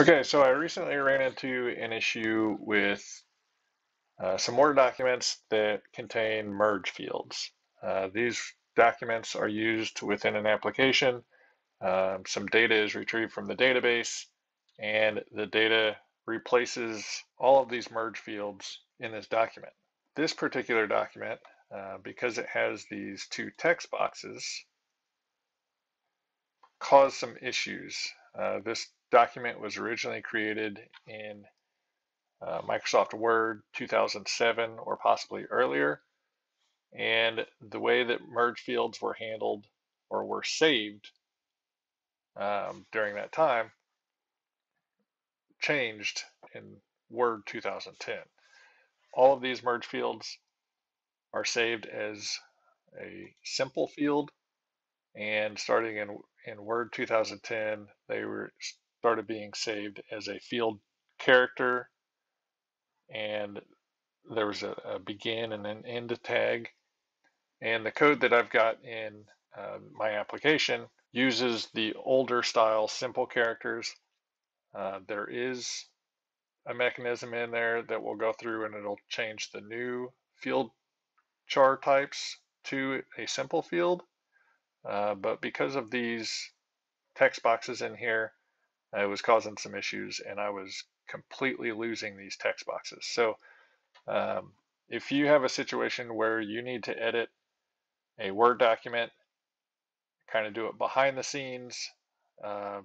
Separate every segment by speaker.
Speaker 1: Okay, so I recently ran into an issue with uh, some Word documents that contain merge fields. Uh, these documents are used within an application. Um, some data is retrieved from the database, and the data replaces all of these merge fields in this document. This particular document, uh, because it has these two text boxes, caused some issues. Uh, this document was originally created in uh, Microsoft Word 2007 or possibly earlier. And the way that merge fields were handled or were saved um, during that time changed in Word 2010. All of these merge fields are saved as a simple field and starting in, in Word 2010, they were started being saved as a field character and there was a, a begin and an end tag. And the code that I've got in uh, my application uses the older style simple characters. Uh, there is a mechanism in there that will go through and it'll change the new field char types to a simple field. Uh, but because of these text boxes in here, it was causing some issues and I was completely losing these text boxes. So um, if you have a situation where you need to edit a Word document, kind of do it behind the scenes, uh,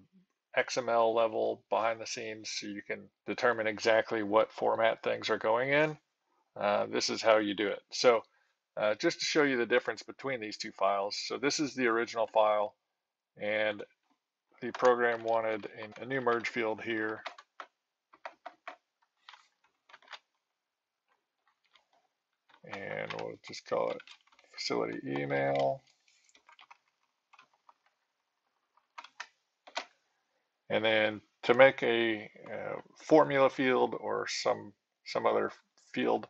Speaker 1: XML level behind the scenes, so you can determine exactly what format things are going in, uh, this is how you do it. So uh, just to show you the difference between these two files. So this is the original file and the program wanted a, new merge field here. And we'll just call it facility email. And then to make a, a formula field or some some other field,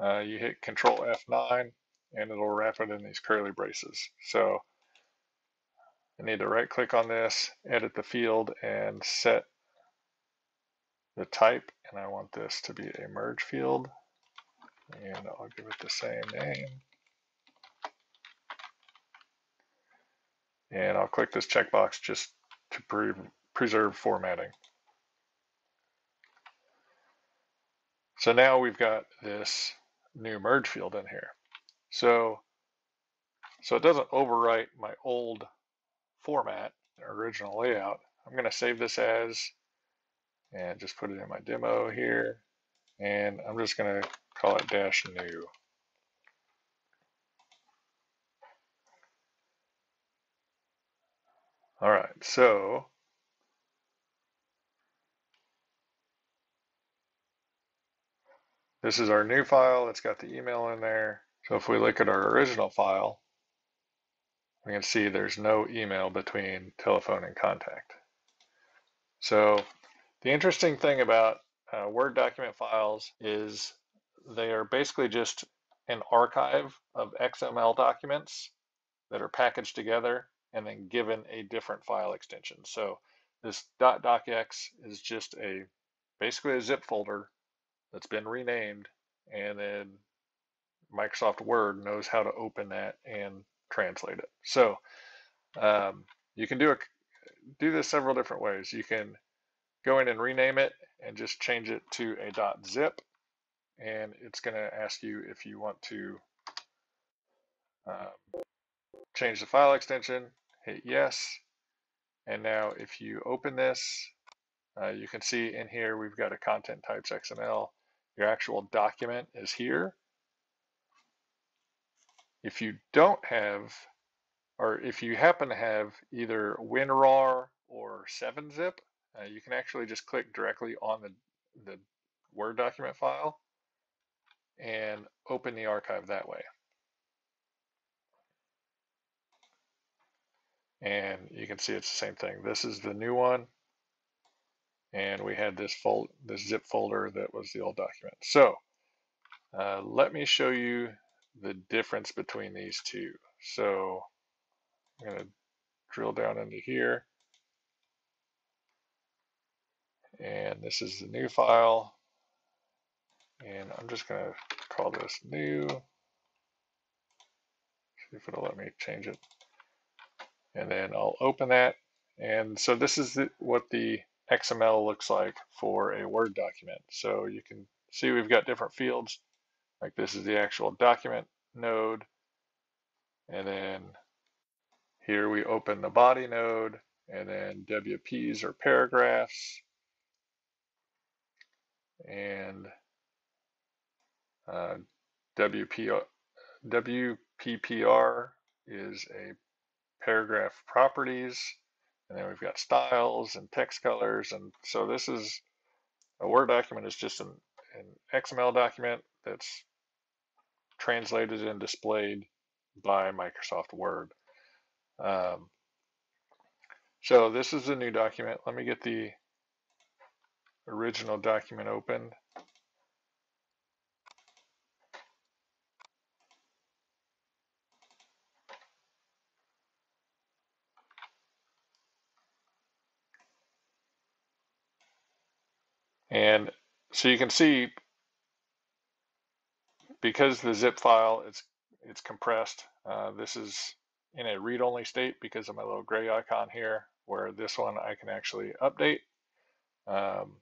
Speaker 1: uh, you hit Control F9 and it'll wrap it in these curly braces. So I need to right click on this, edit the field and set the type. And I want this to be a merge field. And I'll give it the same name. And I'll click this checkbox just to pre preserve formatting. So now we've got this new merge field in here. So, so it doesn't overwrite my old format, original layout. I'm going to save this as and just put it in my demo here. And I'm just going to call it dash new. All right, so this is our new file. It's got the email in there. So if we look at our original file, we can see there's no email between telephone and contact. So the interesting thing about uh, Word document files is they are basically just an archive of XML documents that are packaged together and then given a different file extension. So this .docx is just a basically a zip folder that's been renamed and then Microsoft Word knows how to open that and translate it. So um, you can do a, do this several different ways. You can go in and rename it and just change it to a .zip and it's going to ask you if you want to um, change the file extension, hit yes. And now if you open this, uh, you can see in here we've got a content types XML. Your actual document is here. If you don't have, or if you happen to have either WinRAR or 7-zip, uh, you can actually just click directly on the, the Word document file and open the archive that way. And you can see it's the same thing. This is the new one. And we had this fold, this zip folder that was the old document. So uh, let me show you the difference between these two. So I'm going to drill down into here. And this is the new file. And I'm just going to call this new. See if it'll let me change it. And then I'll open that. And so this is the, what the XML looks like for a Word document. So you can see we've got different fields. Like this is the actual document node. And then here we open the body node and then WPs are paragraphs. And uh, WP, WPPR is a paragraph properties. And then we've got styles and text colors. And so this is a Word document is just an, an XML document that's translated and displayed by Microsoft Word. Um, so this is a new document. Let me get the original document opened. And so you can see because the zip file it's it's compressed. Uh, this is in a read-only state because of my little gray icon here, where this one I can actually update. Um,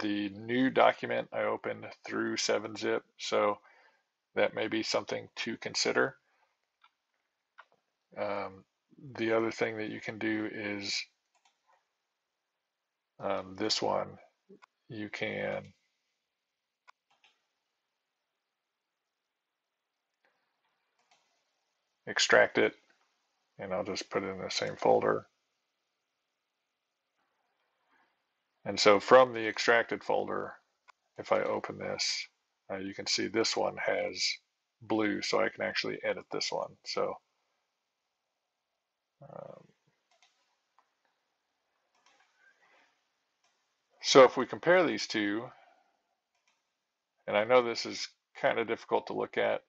Speaker 1: the new document I opened through 7-zip, so that may be something to consider. Um, the other thing that you can do is um, this one, you can extract it and I'll just put it in the same folder. And so from the extracted folder, if I open this, uh, you can see this one has blue, so I can actually edit this one. So um, so if we compare these two, and I know this is kind of difficult to look at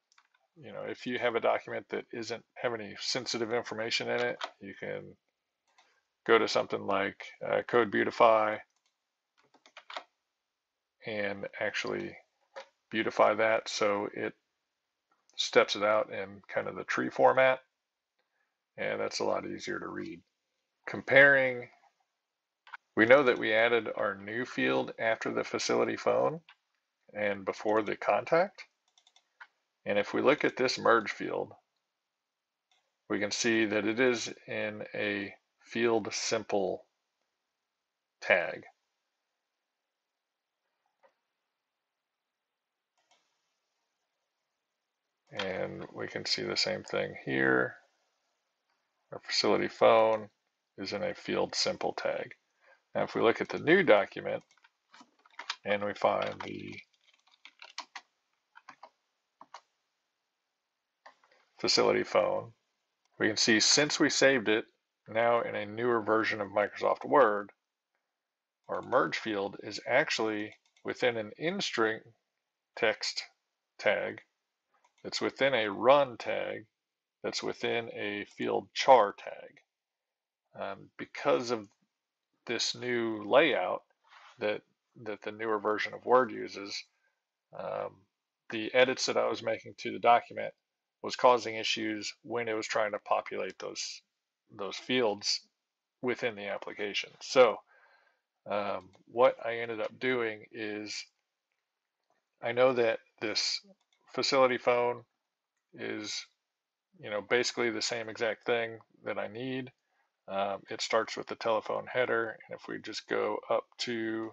Speaker 1: you know, if you have a document that isn't have any sensitive information in it, you can go to something like uh, Code Beautify and actually beautify that so it steps it out in kind of the tree format and that's a lot easier to read. Comparing, we know that we added our new field after the facility phone and before the contact. And if we look at this merge field, we can see that it is in a field simple tag. And we can see the same thing here. Our facility phone is in a field simple tag. Now if we look at the new document and we find the facility phone, we can see since we saved it, now in a newer version of Microsoft Word, our merge field is actually within an in-string text tag that's within a run tag that's within a field char tag. Um, because of this new layout that that the newer version of Word uses, um, the edits that I was making to the document was causing issues when it was trying to populate those those fields within the application. So um, what I ended up doing is I know that this facility phone is you know basically the same exact thing that I need. Um, it starts with the telephone header and if we just go up to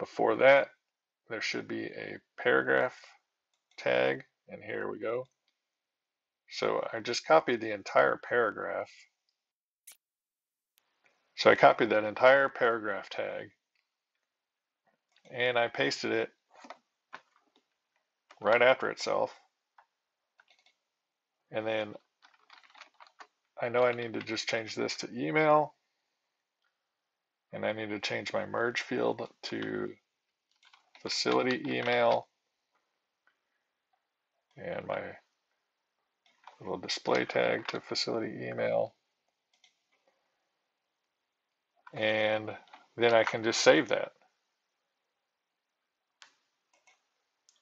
Speaker 1: before that there should be a paragraph tag and here we go. So I just copied the entire paragraph. So I copied that entire paragraph tag and I pasted it right after itself. And then I know I need to just change this to email. And I need to change my merge field to facility email and my little display tag to facility email. And then I can just save that.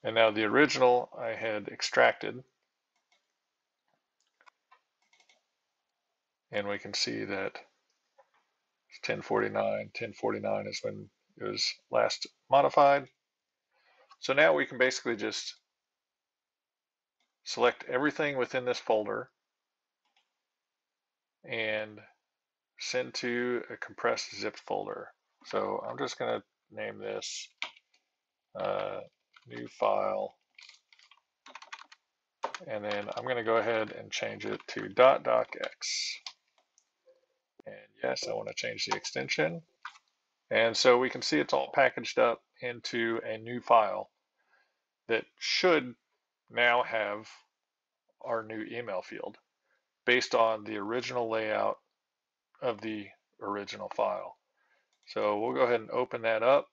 Speaker 1: And now the original I had extracted. And we can see that 1049, 1049 is when it was last modified. So now we can basically just select everything within this folder and send to a compressed zip folder. So I'm just going to name this uh, new file. And then I'm going to go ahead and change it to .docx. And yes, I want to change the extension. And so we can see it's all packaged up into a new file that should now have our new email field based on the original layout of the original file. So we'll go ahead and open that up.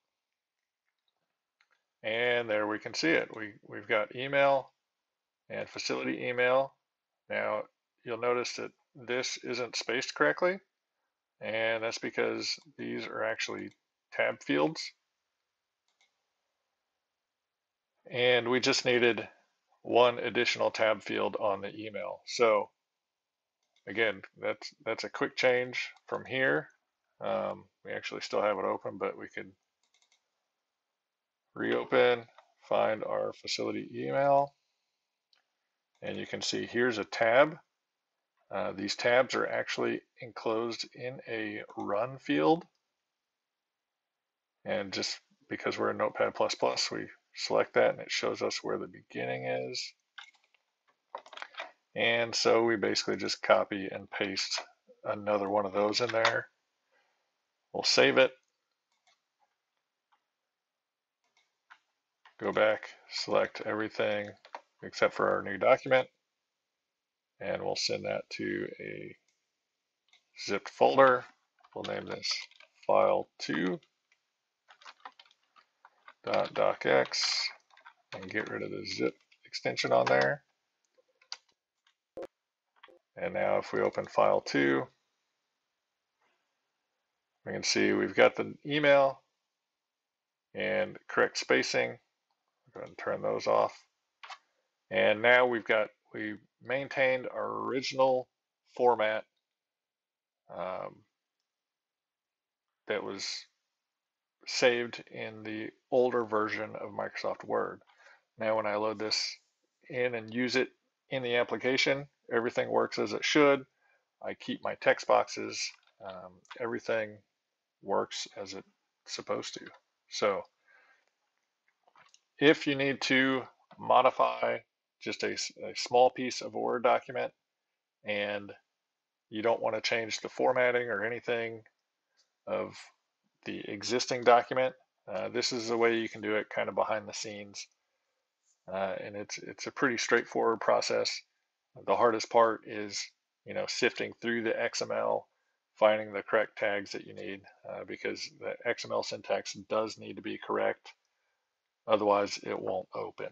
Speaker 1: And there we can see it. We, we've got email and facility email. Now you'll notice that this isn't spaced correctly. And that's because these are actually tab fields. And we just needed one additional tab field on the email. So again, that's that's a quick change from here. Um, we actually still have it open, but we could reopen, find our facility email, and you can see here's a tab. Uh, these tabs are actually enclosed in a run field. And just because we're in Notepad++, Plus we select that and it shows us where the beginning is. And so we basically just copy and paste another one of those in there. We'll save it. Go back, select everything except for our new document. And we'll send that to a zipped folder. We'll name this file 2 dot docx and get rid of the zip extension on there. And now if we open file 2, we can see we've got the email and correct spacing. Go ahead and turn those off. And now we've got, we maintained our original format um, that was saved in the older version of Microsoft Word. Now when I load this in and use it in the application, everything works as it should. I keep my text boxes. Um, everything works as it's supposed to. So if you need to modify just a, a small piece of a Word document and you don't want to change the formatting or anything of the existing document, uh, this is the way you can do it kind of behind the scenes. Uh, and it's it's a pretty straightforward process. The hardest part is you know sifting through the XML, finding the correct tags that you need uh, because the XML syntax does need to be correct. Otherwise, it won't open.